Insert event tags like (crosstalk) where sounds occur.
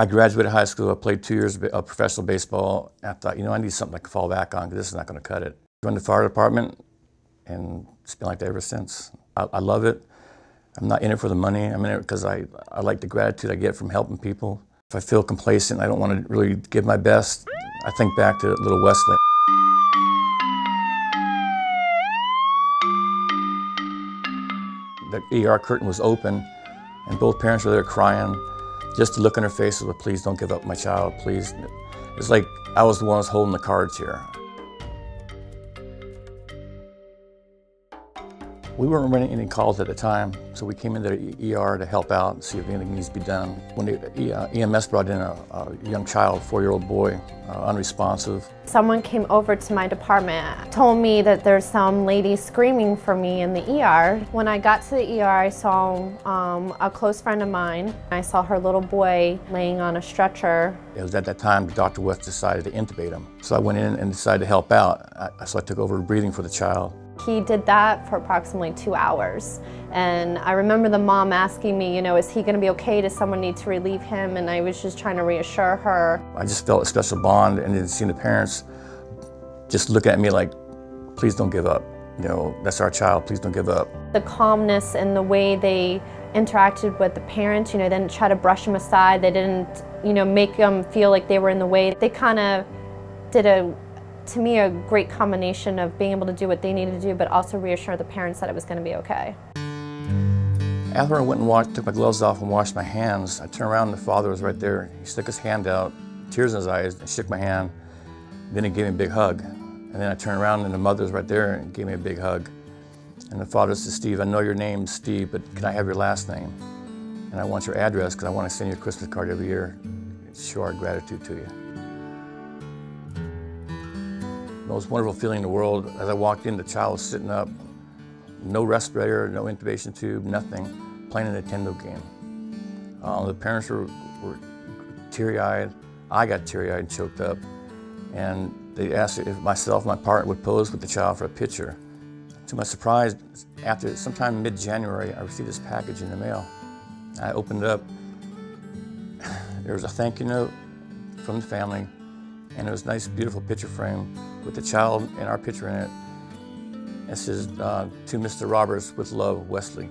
I graduated high school. I played two years of professional baseball. I thought, you know, I need something I can fall back on because this is not going to cut it. Joined the fire department, and it's been like that ever since. I, I love it. I'm not in it for the money. I'm in it because I, I like the gratitude I get from helping people. If I feel complacent, I don't want to really give my best, I think back to little Wesley. The ER curtain was open, and both parents were there crying just to look in her faces with, please don't give up my child, please. It's like I was the one who's holding the cards here. We weren't running any calls at the time, so we came into the ER to help out and see if anything needs to be done. When the EMS brought in a, a young child, four-year-old boy, uh, unresponsive. Someone came over to my department, told me that there's some lady screaming for me in the ER. When I got to the ER, I saw um, a close friend of mine. I saw her little boy laying on a stretcher. It was at that time Dr. West decided to intubate him. So I went in and decided to help out. I, so I took over breathing for the child. He did that for approximately two hours. And I remember the mom asking me, you know, is he going to be okay? Does someone need to relieve him? And I was just trying to reassure her. I just felt a special bond and then seeing the parents just look at me like, please don't give up. You know, that's our child, please don't give up. The calmness and the way they interacted with the parents, you know, they didn't try to brush them aside. They didn't, you know, make them feel like they were in the way. They kind of did a to me, a great combination of being able to do what they needed to do, but also reassure the parents that it was going to be okay. After I went and washed, took my gloves off and washed my hands, I turned around and the father was right there. He stuck his hand out, tears in his eyes, and shook my hand. Then he gave me a big hug. And then I turned around and the mother was right there and gave me a big hug. And the father said, Steve, I know your name's Steve, but can I have your last name? And I want your address because I want to send you a Christmas card every year. Show our gratitude to you most wonderful feeling in the world. As I walked in, the child was sitting up, no respirator, no intubation tube, nothing, playing a Nintendo game. Uh, the parents were, were teary-eyed. I got teary-eyed and choked up. And they asked if myself and my partner would pose with the child for a picture. To my surprise, after sometime mid-January, I received this package in the mail. I opened it up. (sighs) There was a thank you note from the family and it was a nice, beautiful picture frame with the child and our picture in it. It says, uh, to Mr. Roberts, with love, Wesley.